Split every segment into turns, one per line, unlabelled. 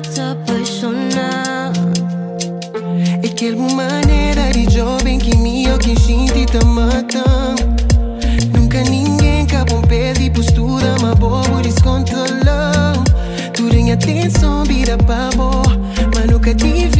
tutta passione E che manera di giovane che mi ho che scinti te mata Nunca
ninguém capo un
perde postura ma bobo descontrola Tu regna tenso, vira pavo Ma nunca ti vi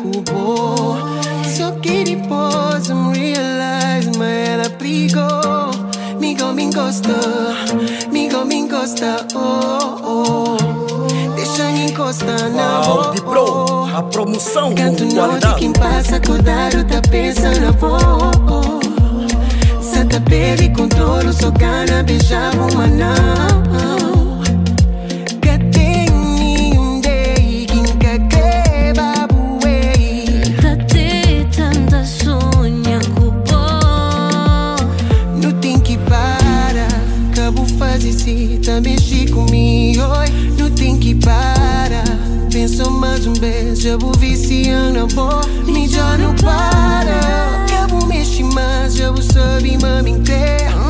cubo. Só que depois eu realize, mas ela brigou. Migo me encosta, migo me encosta, oh, oh. Deixa me encostar na
Audi Pro, a promoção
Canto
qualidade.
quem passa acordado tá pensando, pô Santa pele, controlo, só gana, beijava uma não tá mexer comigo. Não tem que parar, penso mais um beijo, já vou viciando, pô Me já não para, acabo mexer mais, já vou saber, mami, crer